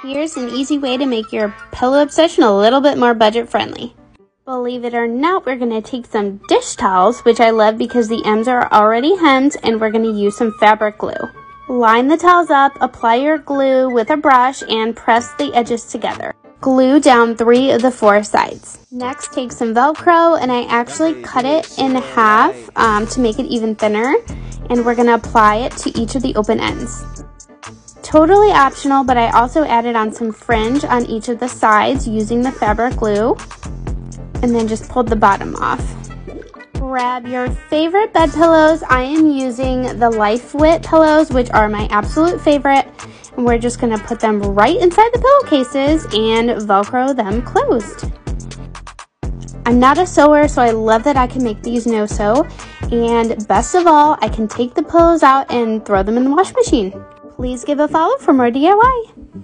Here's an easy way to make your pillow obsession a little bit more budget friendly. Believe it or not, we're going to take some dish towels, which I love because the ends are already hemmed, and we're going to use some fabric glue. Line the towels up, apply your glue with a brush, and press the edges together. Glue down three of the four sides. Next, take some Velcro, and I actually cut it in half um, to make it even thinner, and we're going to apply it to each of the open ends. Totally optional, but I also added on some fringe on each of the sides using the fabric glue and then just pulled the bottom off. Grab your favorite bed pillows. I am using the LifeWit pillows, which are my absolute favorite. And we're just gonna put them right inside the pillowcases and Velcro them closed. I'm not a sewer, so I love that I can make these no-sew. And best of all, I can take the pillows out and throw them in the wash machine. Please give a follow for more DIY.